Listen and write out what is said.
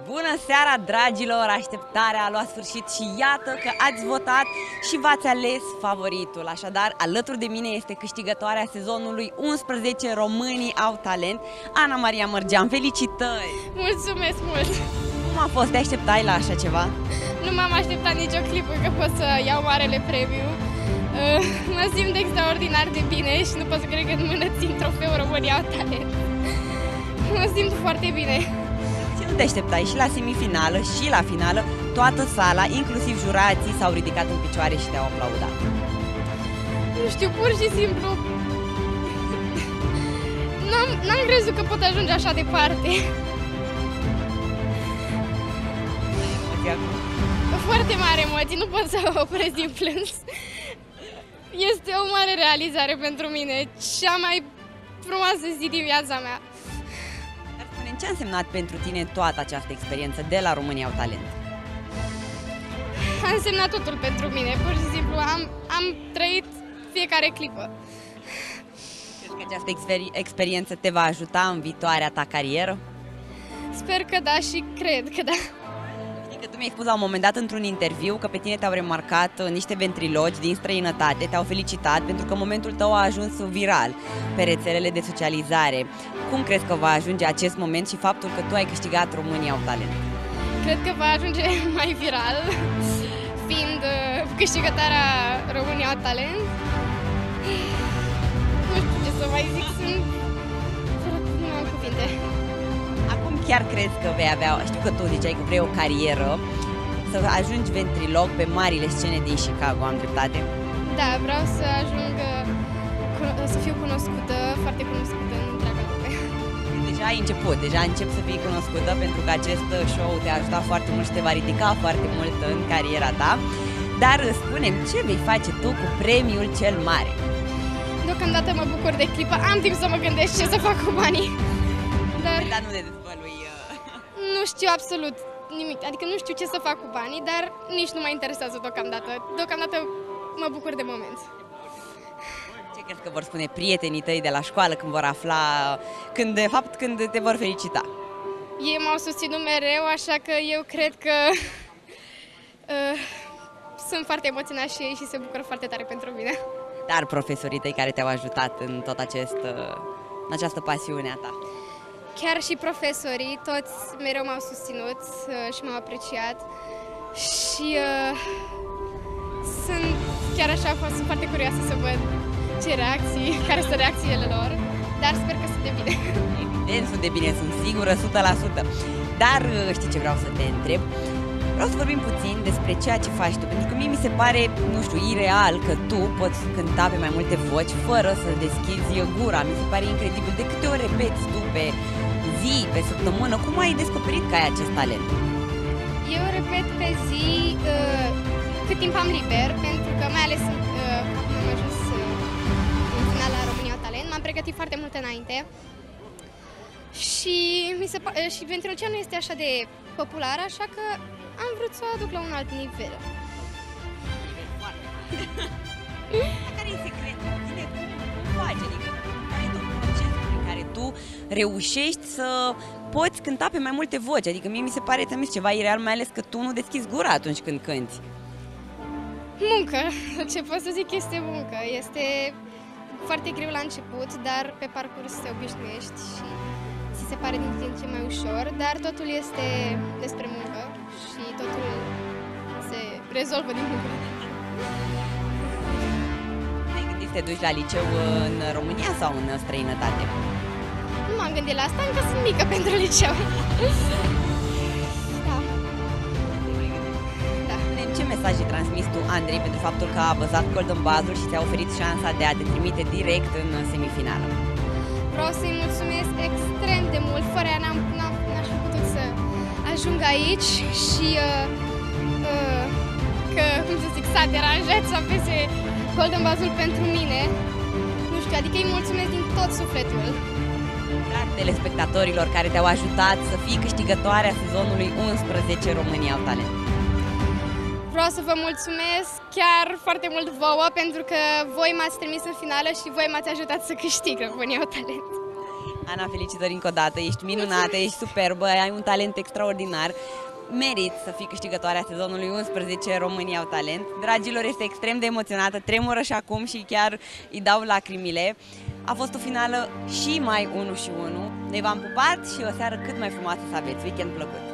Bună seara, dragilor! Așteptarea a luat sfârșit și iată că ați votat și v-ați ales favoritul. Așadar, alături de mine este câștigătoarea sezonului 11 Românii au talent, Ana Maria Mărgean. Felicitări! Mulțumesc mult! Cum a fost? Te așteptai la așa ceva? Nu m-am așteptat nicio clipă că pot să iau marele premiu. Uh, mă simt extraordinar de bine și nu pot să cred că în mână țin trofeul România au talent. Mă simt foarte bine. Și nu te așteptai și la semifinală și la finală, toată sala, inclusiv jurații, s-au ridicat în picioare și te-au aplaudat. Nu știu, pur și simplu... N-am, n-am crezut că pot ajunge așa departe. Foarte mare emoții, nu pot să opresc din plâns. Este o mare realizare pentru mine, cea mai frumoasă zi din viața mea. Dar spune ce a însemnat pentru tine toată această experiență de la România au talent? A însemnat totul pentru mine, pur și simplu am, am trăit fiecare clipă. Crezi că această exper- experiență te va ajuta în viitoarea ta carieră? Sper că da și cred că da. Știi că tu mi-ai spus la un moment dat într-un interviu că pe tine te-au remarcat uh, niște ventrilogi din străinătate, te-au felicitat pentru că momentul tău a ajuns viral pe rețelele de socializare. Cum crezi că va ajunge acest moment și faptul că tu ai câștigat România au talent? Cred că va ajunge mai viral, fiind uh, câștigătoarea România au talent. Nu știu ce să mai zic, sunt... Nu am cuvinte. Acum chiar crezi că vei avea, știu că tu ziceai că vrei o carieră, să ajungi ventrilog pe marile scene din Chicago, am dreptate? Da, vreau să ajung uh, cuno- să fiu cunoscută, foarte cunoscută în întreaga lume. Deja ai început, deja încep să fii cunoscută pentru că acest show te-a ajutat foarte mult și te va ridica foarte mult în cariera ta. Dar spunem, ce vei face tu cu premiul cel mare? Deocamdată mă bucur de clipă, am timp să mă gândesc ce să fac cu banii. Dar Dar nu ne dezvălui. Uh, nu știu absolut nimic, adică nu știu ce să fac cu banii, dar nici nu mă interesează deocamdată. Deocamdată mă bucur de moment. Ce crezi că vor spune prietenii tăi de la școală când vor afla, când de fapt când te vor felicita? Ei m-au susținut mereu, așa că eu cred că uh, sunt foarte emoționați și ei și se bucură foarte tare pentru mine. Dar profesorii tăi care te-au ajutat în tot acest, uh, în această pasiune a ta. Chiar și profesorii, toți mereu m-au susținut uh, și m-au apreciat și uh, sunt chiar așa, fost sunt foarte curioasă să văd ce reacții, care sunt reacțiile lor, dar sper că sunt de bine. Evident, sunt de bine, sunt sigură, 100%. Dar uh, știi ce vreau să te întreb? Vreau să vorbim puțin despre ceea ce faci tu, pentru că mie mi se pare, nu știu, ireal că tu poți cânta pe mai multe voci fără să deschizi gura. Mi se pare incredibil. De câte ori repeți tu pe zi, pe săptămână, cum ai descoperit că ai acest talent? Eu repet pe zi uh, cât timp am liber, pentru că mai ales uh, acum am ajuns uh, în final la România au Talent, m-am pregătit foarte mult înainte și, mi se, pa- uh, și ventrilogia nu este așa de populară, așa că am vrut să o aduc la un alt nivel. Care e secretul? Bine, cum faci? Adică, care e tot procesul prin care tu reușești să poți cânta pe mai multe voci? Adică mie mi se pare ți ceva ireal, mai ales că tu nu deschizi gura atunci când cânti. Muncă, ce pot să zic este muncă. Este foarte greu la început, dar pe parcurs te obișnuiești și ți se pare din ce în ce mai ușor, dar totul este despre muncă și totul se rezolvă din muncă. Te-ai gândit să te duci la liceu în România sau în străinătate? Nu m-am gândit la asta, încă sunt mică pentru liceu. Da, da. Spune-mi, Ce mesaj îi transmis tu, Andrei, pentru faptul că a văzat Golden Buzzer și ți-a oferit șansa de a te trimite direct în semifinală? Vreau să-i mulțumesc extrem de mult. Fără ea n-am, n-am, n-aș fi putut să ajung aici și uh, uh, că, cum să zic, s-a deranjat să apese Golden Buzzer pentru mine. Nu știu, adică îi mulțumesc din tot sufletul. Dar telespectatorilor care te-au ajutat să fii câștigătoarea sezonului 11 România au talent. Vreau să vă mulțumesc chiar foarte mult vouă pentru că voi m-ați trimis în finală și voi m-ați ajutat să câștig România au talent. Ana, felicitări încă o dată, ești minunată, ești superbă, ai un talent extraordinar. Merit să fii câștigătoarea sezonului 11 România au talent. Dragilor, este extrem de emoționată, tremură și acum și chiar îi dau lacrimile. A fost o finală și mai 1 și 1. Ne v-am pupat și o seară cât mai frumoasă să aveți. Weekend plăcut!